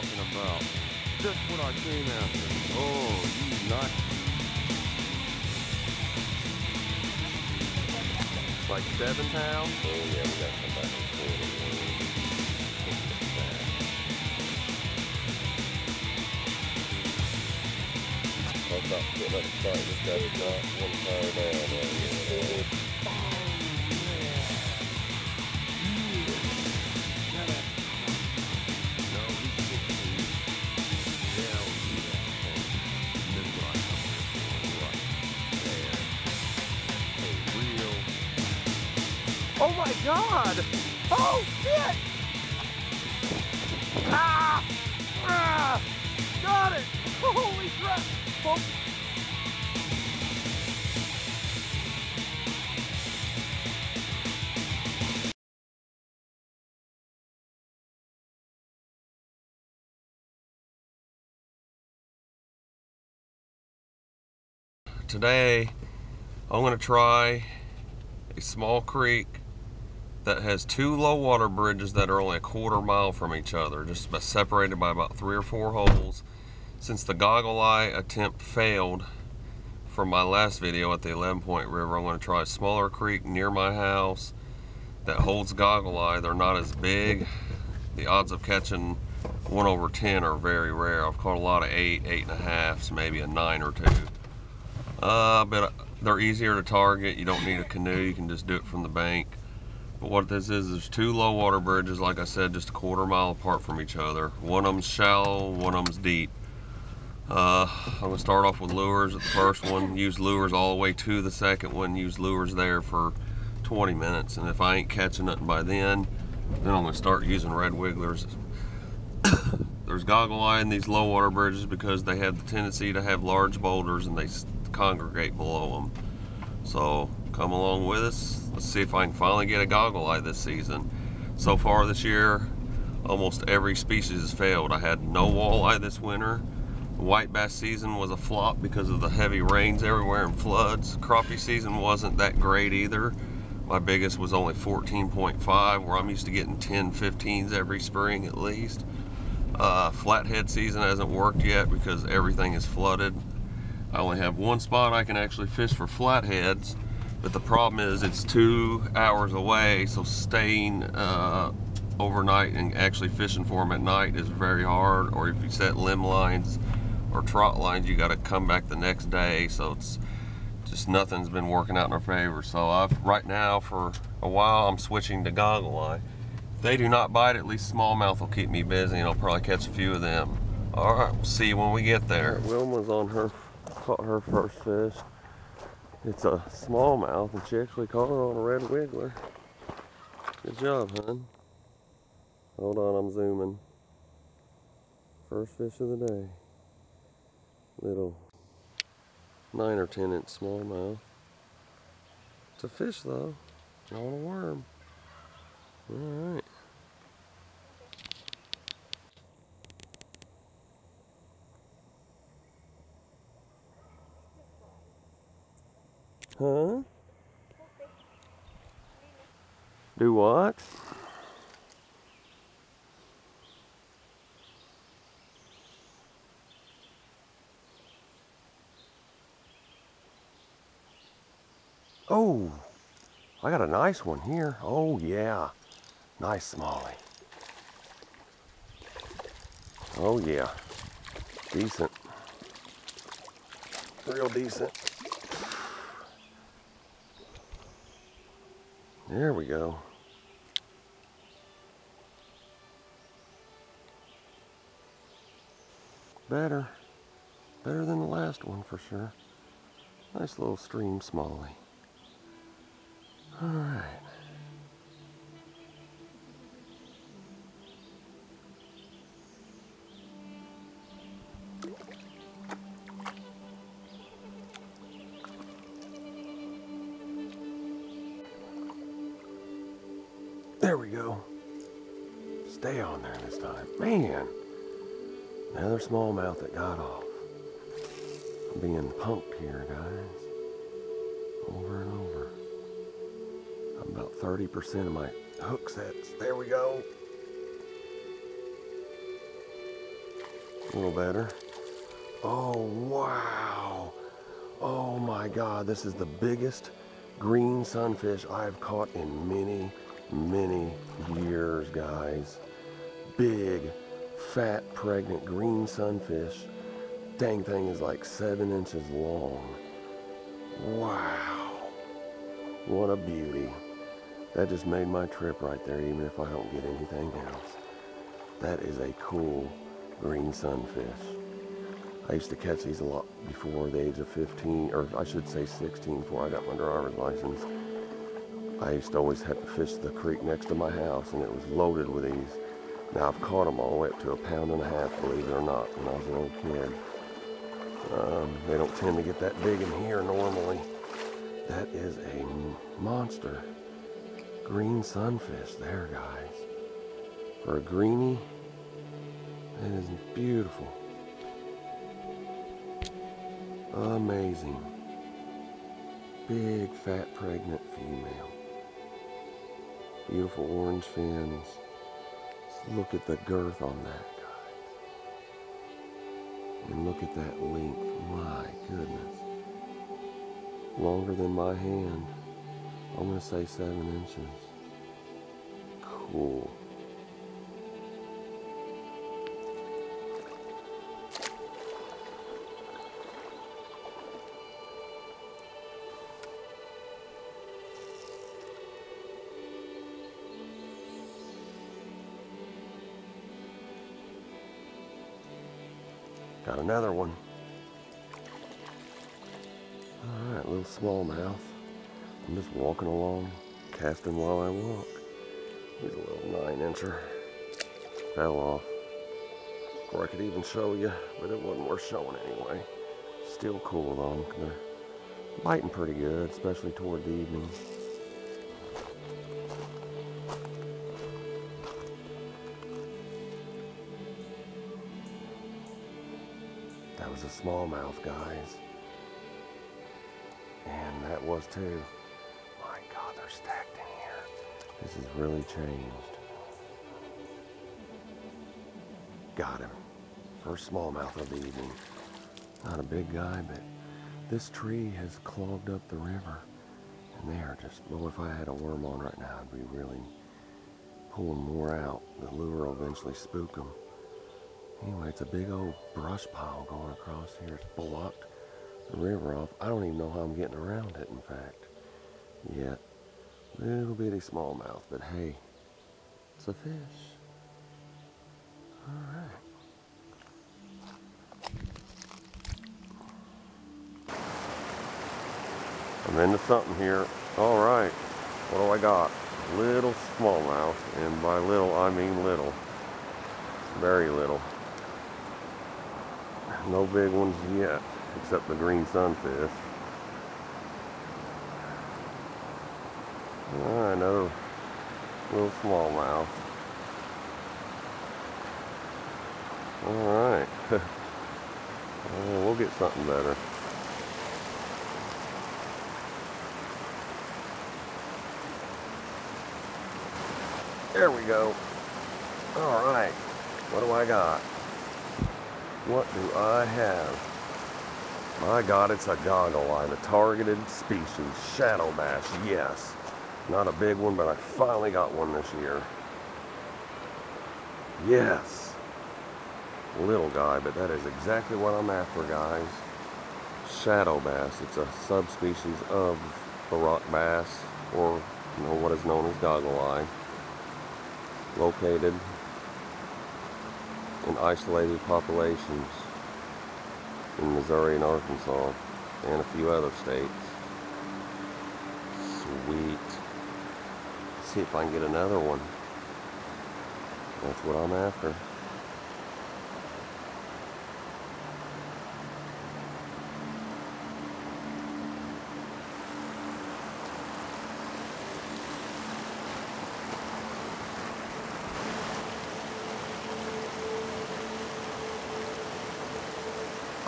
talking about. Just what I came after. Oh, you nut. Like seven pounds? Oh yeah, we got some back and. I'm about to get another fight. This guy's not one fire down Oh my god! Oh shit! Ah! Ah! Got it! Holy crap! Oh. Today, I'm going to try a small creek that has two low water bridges that are only a quarter mile from each other, just separated by about three or four holes. Since the goggle eye attempt failed from my last video at the 11 Point River, I'm going to try a smaller creek near my house that holds goggle eye. They're not as big. The odds of catching one over 10 are very rare. I've caught a lot of eight, eight and a halfs, maybe a nine or two. Uh, but they're easier to target. You don't need a canoe. You can just do it from the bank. But what this is, there's two low water bridges, like I said, just a quarter mile apart from each other. One of them's shallow, one of them's deep. Uh, I'm gonna start off with lures at the first one, use lures all the way to the second one, use lures there for 20 minutes. And if I ain't catching nothing by then, then I'm gonna start using red wigglers. There's goggle eye in these low water bridges because they have the tendency to have large boulders and they congregate below them. So come along with us. Let's see if I can finally get a goggle eye this season. So far this year, almost every species has failed. I had no walleye this winter. The white bass season was a flop because of the heavy rains everywhere and floods. Crappie season wasn't that great either. My biggest was only 14.5, where I'm used to getting 10, 15s every spring at least. Uh, flathead season hasn't worked yet because everything is flooded. I only have one spot I can actually fish for flatheads, but the problem is it's two hours away, so staying uh, overnight and actually fishing for them at night is very hard. Or if you set limb lines or trot lines, you got to come back the next day. So it's just nothing's been working out in our favor. So I've right now for a while I'm switching to goggle eye. If they do not bite, at least smallmouth will keep me busy, and I'll probably catch a few of them. All right, we'll see you when we get there. Wilma's on her caught her first fish. It's a smallmouth, and she actually caught her on a red wiggler. Good job, hun. Hold on, I'm zooming. First fish of the day. Little nine or ten inch smallmouth. It's a fish though, not a worm. All Huh? Do what? Oh, I got a nice one here. Oh yeah, nice smallie. Oh yeah, decent. Real decent. There we go. Better. Better than the last one for sure. Nice little stream smallie. Alright. We go. Stay on there this time. Man, another smallmouth that got off. I'm being pumped here, guys. Over and over. I'm about 30% of my hook sets. There we go. A little better. Oh, wow. Oh my God, this is the biggest green sunfish I've caught in many, many years, guys. Big, fat, pregnant green sunfish. Dang thing is like seven inches long. Wow. What a beauty. That just made my trip right there, even if I don't get anything else. That is a cool green sunfish. I used to catch these a lot before the age of 15, or I should say 16, before I got my driver's license. I used to always have to fish the creek next to my house, and it was loaded with these. Now I've caught them all the way up to a pound and a half, believe it or not, when I was a little kid. Um, they don't tend to get that big in here normally. That is a monster green sunfish there, guys. For a greenie, that is beautiful. Amazing. Big, fat, pregnant female. Beautiful orange fins. Look at the girth on that, guys. And look at that length. My goodness. Longer than my hand. I'm going to say seven inches. Cool. Another one. All right, little smallmouth. I'm just walking along, casting while I walk. He's a little nine incher. Fell off. Or I could even show you, but it wasn't worth showing anyway. Still cool though. They're biting pretty good, especially toward the evening. Was a smallmouth, guys. And that was too. My God, they're stacked in here. This has really changed. Got him. First smallmouth of the evening. Not a big guy, but this tree has clogged up the river. And they are just, well, if I had a worm on right now, I'd be really pulling more out. The lure will eventually spook them. Anyway, it's a big old brush pile going across here. It's blocked the river off. I don't even know how I'm getting around it, in fact, yet. Little bitty smallmouth, but hey, it's a fish. All right. I'm into something here. All right, what do I got? Little smallmouth, and by little I mean little. Very little. No big ones yet, except the green sunfish. Ah, another little smallmouth. All right. well, we'll get something better. There we go. All right. What do I got? What do I have? My God, it's a goggle eye, the targeted species, shadow bass, yes. Not a big one, but I finally got one this year. Yes. Little guy, but that is exactly what I'm after, guys. Shadow bass. It's a subspecies of the rock bass, or you know what is known as goggle eye. Located in isolated populations in Missouri and Arkansas and a few other states. Sweet. Let's see if I can get another one. That's what I'm after.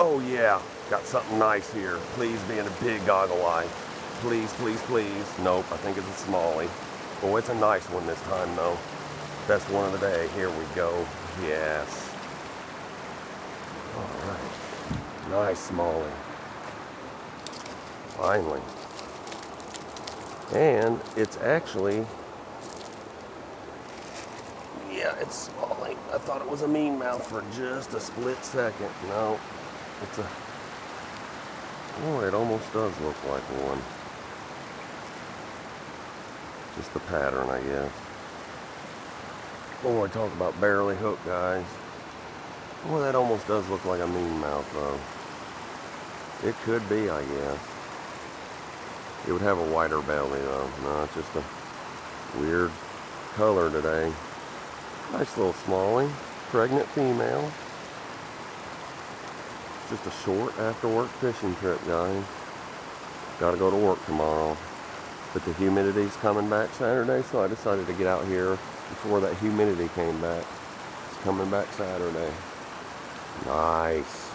Oh yeah, got something nice here. Please be in a big goggle eye. Please, please, please. Nope, I think it's a smallie. Oh, it's a nice one this time though. Best one of the day. Here we go. Yes. All right. Nice smallie. Finally. And it's actually, yeah, it's smallie. I thought it was a mean mouth for just a split second. No, it's a, oh, it almost does look like one. Just the pattern, I guess. I talk about barely hooked, guys. Well, that almost does look like a mean mouth, though. It could be, I guess. It would have a whiter belly, though. No, it's just a weird color today. Nice little smallie. Pregnant female. Just a short after work fishing trip, guys. Gotta go to work tomorrow. But the humidity's coming back Saturday, so I decided to get out here before that humidity came back. It's coming back Saturday. Nice.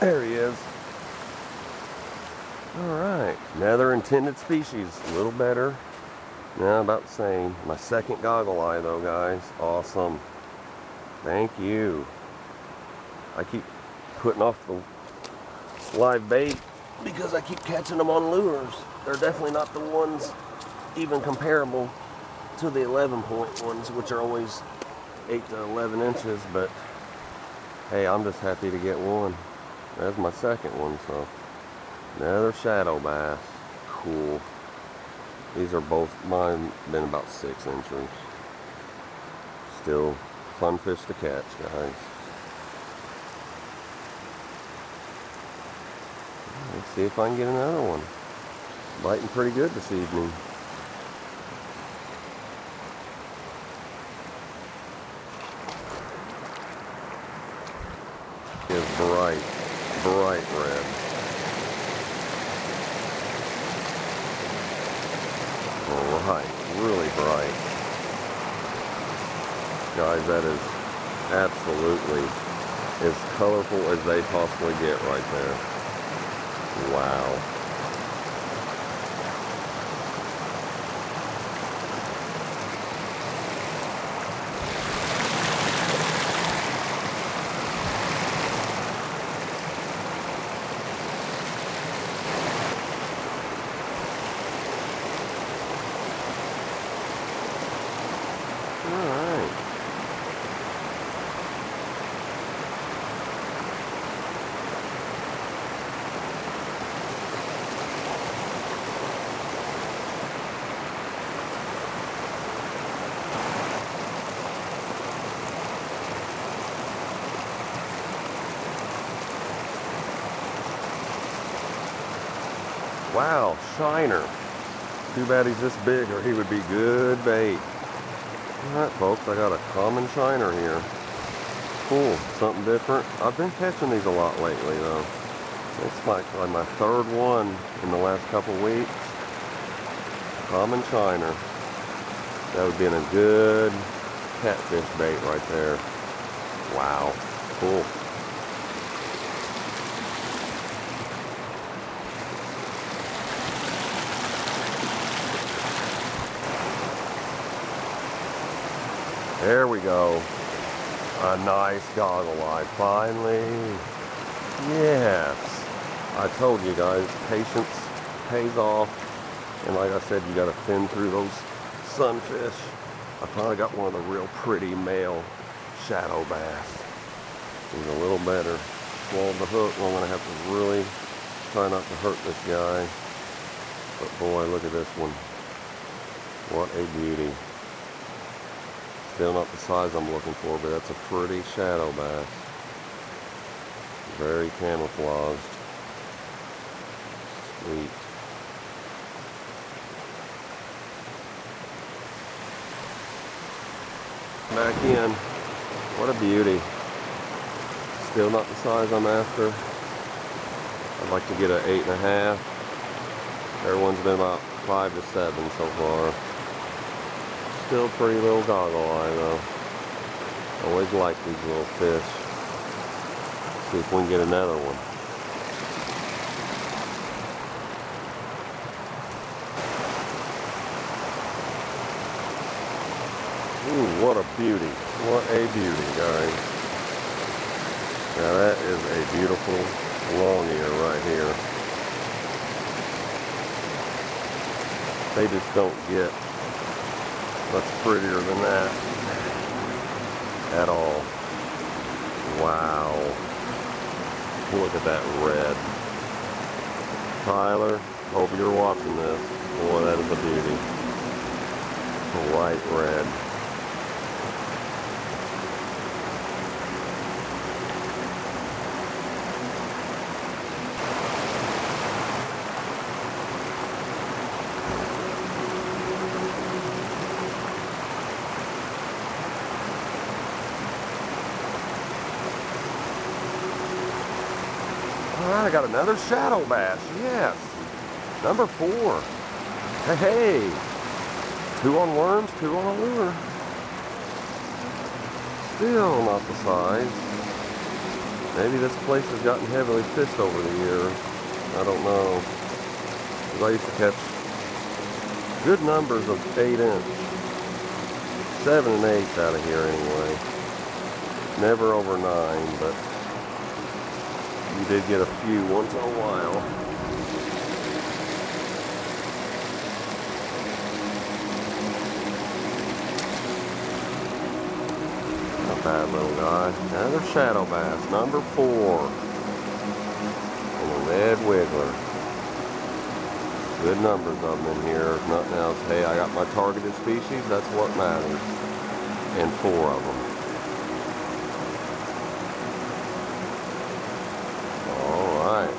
There he is. All right, another intended species, a little better. Now about the same. My second goggle eye though, guys. Awesome. Thank you. I keep putting off the live bait because I keep catching them on lures. They're definitely not the ones even comparable to the 11 point ones, which are always 8 to 11 inches, but hey, I'm just happy to get one. That's my second one, so another shadow bass. Cool. These are both mine been about six inches. Still fun fish to catch, guys. Let's see if I can get another one. Biting pretty good this evening. Is bright, bright red. Bright, really bright. Guys, that is absolutely as colorful as they possibly get right there. Wow. All right. Wow, shiner. Too bad he's this big or he would be good bait. Alright folks, I got a common shiner here. Cool, something different. I've been catching these a lot lately though. It's like, like my third one in the last couple weeks. Common shiner. That would be a good catfish bait right there. Wow, cool. There we go. A nice goggle eye, finally. Yes. I told you guys, patience pays off. And like I said, you gotta fin through those sunfish. I finally got one of the real pretty male shadow bass. He's a little better. Swallowed the hook, I'm gonna have to really try not to hurt this guy. But boy, look at this one. What a beauty. Still not the size I'm looking for, but that's a pretty shadow bass. Very camouflaged. Sweet. Back in. What a beauty. Still not the size I'm after. I'd like to get an eight and a half. Everyone's been about five to seven so far still pretty little goggle eye though. Always like these little fish. See if we can get another one. Ooh, what a beauty. What a beauty, guys. Now that is a beautiful long ear right here. They just don't get much prettier than that at all. Wow. Look at that red. Tyler, hope you're watching this. Boy, that is a beauty. Bright red. All right, I got another shadow bass. Yes. Number four. Hey, hey. Two on worms, two on a lure. Still not the size. Maybe this place has gotten heavily fished over the years. I don't know. 'Cause I used to catch good numbers of eight inch. Seven and eight out of here anyway. Never over nine, but you did get a few once in a while. Not bad little guy. Another shadow bass, number four. And a red wiggler. Good numbers of them in here. If nothing else, hey, I got my targeted species. That's what matters. And four of them. All right.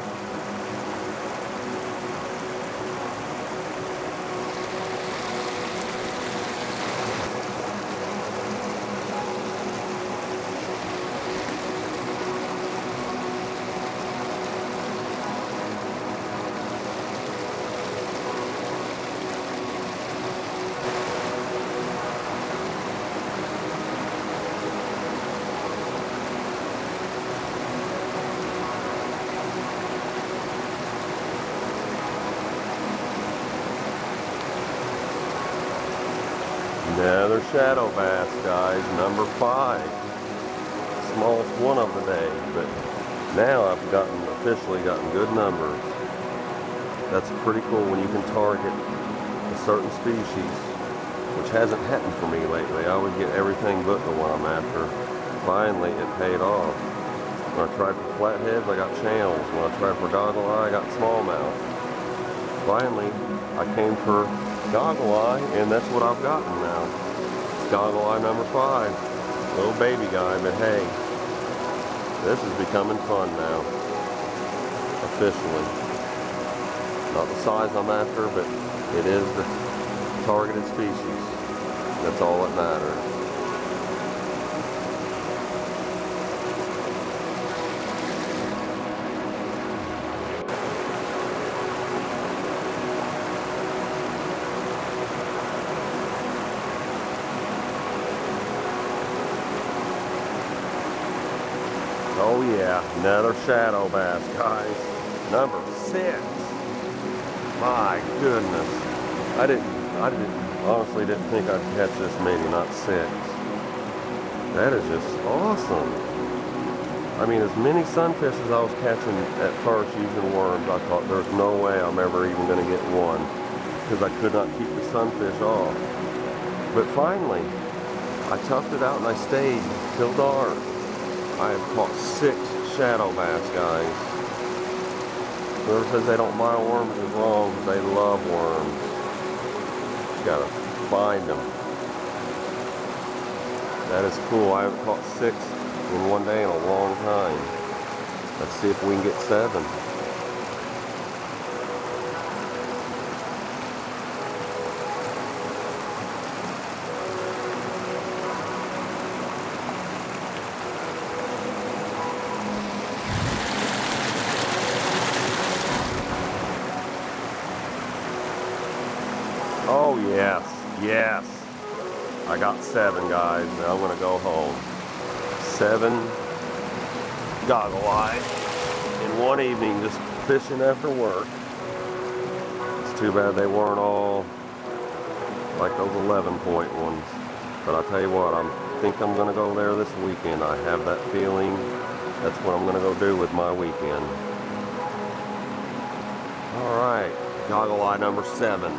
Another shadow bass, guys. Number five. Smallest one of the day, but now I've gotten officially gotten good numbers. That's pretty cool when you can target a certain species, which hasn't happened for me lately. I would get everything but the one I'm after. Finally, it paid off. When I tried for flatheads, I got channels. When I tried for goggle eye, I got smallmouth. Finally, I came for goggle eye, and that's what I've gotten now. Goggle eye number five. Little baby guy, but hey, this is becoming fun now. Officially. Not the size I'm after, but it is the targeted species. That's all that matters. Oh yeah, another shadow bass, guys. Number six. My goodness. I didn't, I didn't, honestly didn't think I'd catch this many, not six. That is just awesome. I mean, as many sunfish as I was catching at first using worms, I thought there's no way I'm ever even going to get one because I could not keep the sunfish off. But finally, I toughed it out and I stayed till dark. I have caught six shadow bass, guys. Whoever says they don't mind worms is wrong, they love worms. You gotta find them. That is cool. I haven't caught six in one day in a long time. Let's see if we can get seven. I got seven guys. Now I'm gonna go home. Seven goggle eye in one evening just fishing after work. It's too bad they weren't all like those 11 point ones. But I tell you what, I think I'm gonna go there this weekend. I have that feeling. That's what I'm gonna go do with my weekend. All right, goggle eye number seven.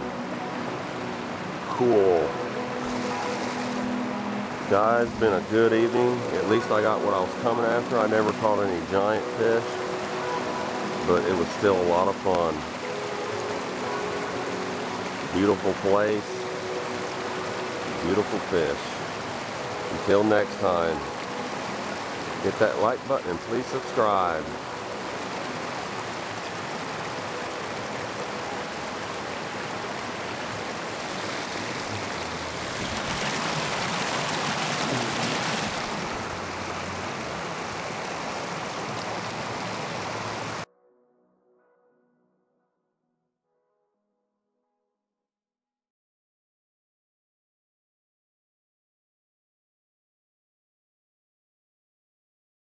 Cool. Guys, been a good evening. At least I got what I was coming after. I never caught any giant fish, but it was still a lot of fun. Beautiful place, beautiful fish. Until next time, hit that like button and please subscribe.